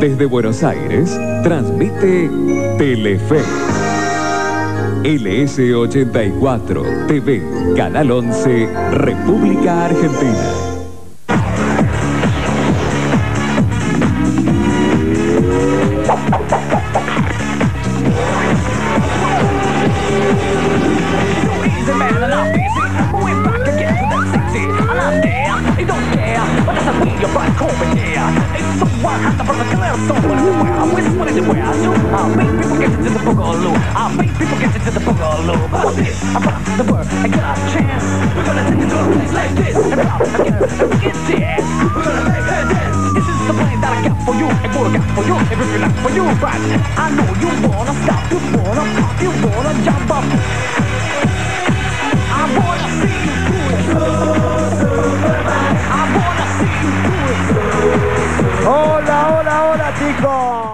Desde Buenos Aires, transmite Telefe. LS84 TV, Canal 11, República Argentina. the brother can let a soul what is the way I win what is the way I do I make people get into the boogaloo I make people get into the boogaloo Fuck this, I brought the word and got a chance We're gonna take it to a place like this And rock again and we We're gonna make her dance This is the plan that I got for you And what I for you And if you for you, right I know you wanna stop, you wanna pop, you wanna jump up I wanna see you do it so, so do it so, Atlético.